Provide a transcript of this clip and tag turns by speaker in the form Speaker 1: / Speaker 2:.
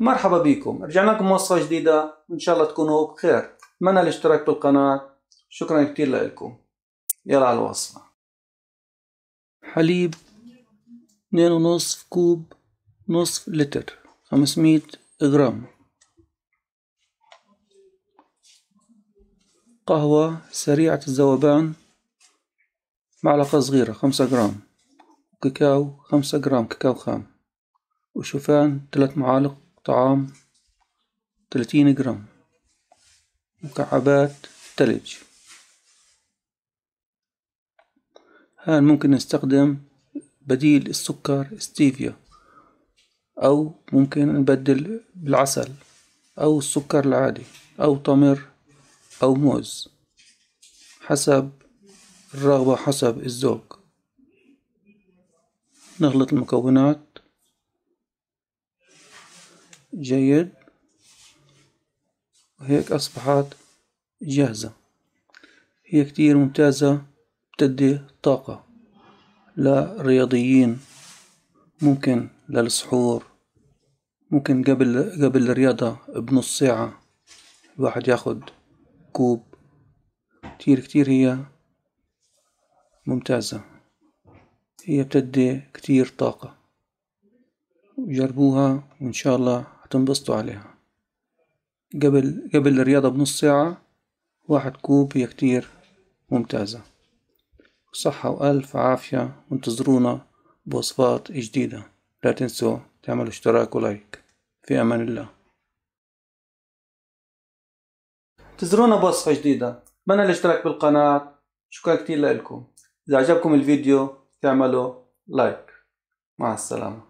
Speaker 1: مرحبا بكم. رجعنا لكم وصفة جديدة. وإن شاء الله تكونوا بخير. أتمنى الاشتراك بالقناة شكرا كتير لكم. يلا على الوصفة. حليب اثنين ونصف كوب نصف لتر خمسمية غرام. قهوة سريعة الذوبان معلقة صغيرة خمسة جرام كاكاو خمسة جرام كاكاو خام. وشوفان ثلاث معالق. طعام ثلاثين جرام مكعبات ثلج هان ممكن نستخدم بديل السكر ستيفيا؟ أو ممكن نبدل بالعسل أو السكر العادي أو تمر أو موز حسب الرغبة حسب الذوق. نخلط المكونات. جيد. وهيك أصبحت جاهزة. هي كتير ممتازة بتدي طاقة للرياضيين. ممكن للسحور. ممكن قبل قبل الرياضة بنص ساعة الواحد ياخد كوب. كتير كتير هي ممتازة. هي بتدي كتير طاقة. جربوها وإن شاء الله هتنبسطوا عليها. قبل قبل الرياضة بنص ساعة واحد كوب هي كتير ممتازة. صحة وألف عافية وانتظرونا بوصفات جديدة. لا تنسوا تعملوا اشتراك ولايك. في أمان الله. انتظرونا بوصفة جديدة. أتمنى الاشتراك بالقناة. شكرا كتير لكم. إذا عجبكم الفيديو تعملوا لايك. مع السلامة.